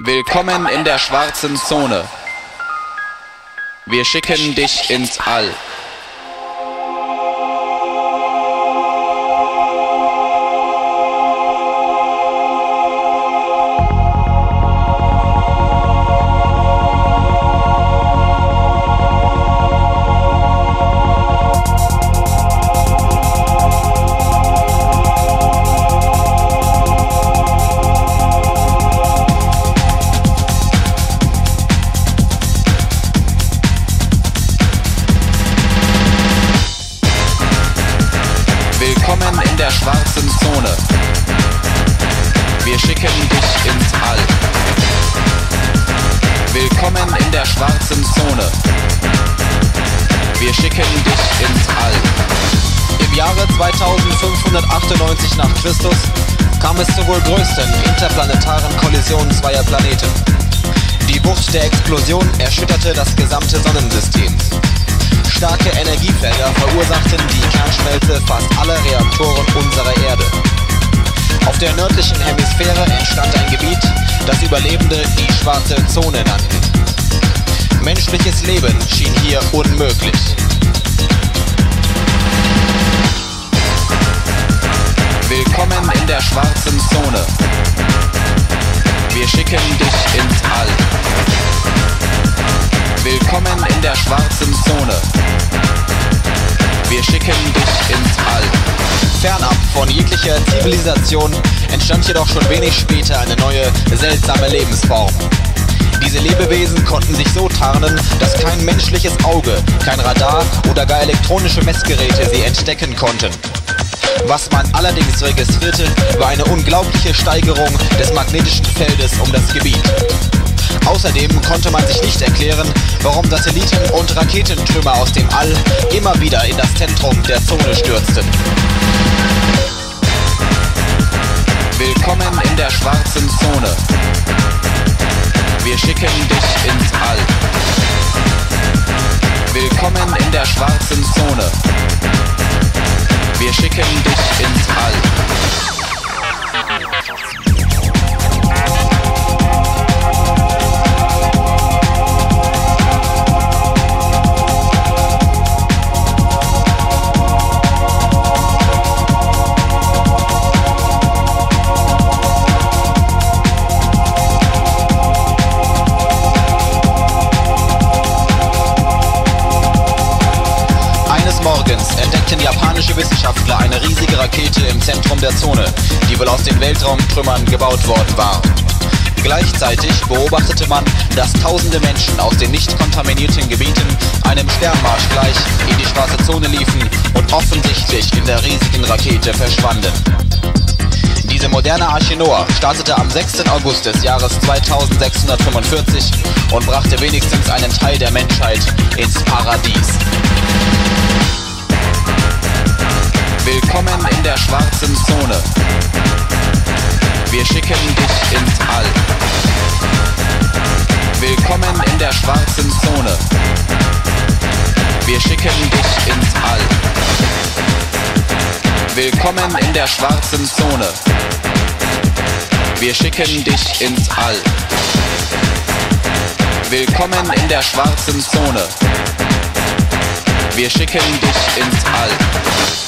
Willkommen in der schwarzen Zone. Wir schicken dich ins All. Der schwarzen Zone. Wir schicken dich ins All. Willkommen in der schwarzen Zone. Wir schicken dich ins All. Im Jahre 2598 nach Christus kam es zur wohl größten interplanetaren Kollision zweier Planeten. Die Wucht der Explosion erschütterte das gesamte Sonnensystem. Starke Energiefelder verursachten die Kernschmelze fast aller Reaktoren unserer Erde. Auf der nördlichen Hemisphäre entstand ein Gebiet, das Überlebende die schwarze Zone nannten. Menschliches Leben schien hier unmöglich. Willkommen in der schwarzen Zone. Wir schicken dich ins All. Willkommen in der schwarzen von jeglicher Zivilisation entstand jedoch schon wenig später eine neue, seltsame Lebensform. Diese Lebewesen konnten sich so tarnen, dass kein menschliches Auge, kein Radar oder gar elektronische Messgeräte sie entdecken konnten. Was man allerdings registrierte, war eine unglaubliche Steigerung des magnetischen Feldes um das Gebiet. Außerdem konnte man sich nicht erklären, warum Satelliten und Raketentrümmer aus dem All immer wieder in das Zentrum der Zone stürzten. Willkommen in der schwarzen Zone. Wir schicken dich ins All. Willkommen in der schwarzen Morgens entdeckten japanische Wissenschaftler eine riesige Rakete im Zentrum der Zone, die wohl aus den Weltraumtrümmern gebaut worden war. Gleichzeitig beobachtete man, dass tausende Menschen aus den nicht kontaminierten Gebieten einem Sternmarsch gleich in die schwarze Zone liefen und offensichtlich in der riesigen Rakete verschwanden. Diese moderne Arche Noah startete am 6. August des Jahres 2645 und brachte wenigstens einen Teil der Menschheit ins Paradies. Willkommen in der schwarzen Zone. Wir schicken dich ins All. Willkommen in der schwarzen Zone. Wir schicken dich ins All. Willkommen in der schwarzen Zone. Wir schicken dich ins All. Willkommen in der schwarzen Zone. Wir schicken dich ins All.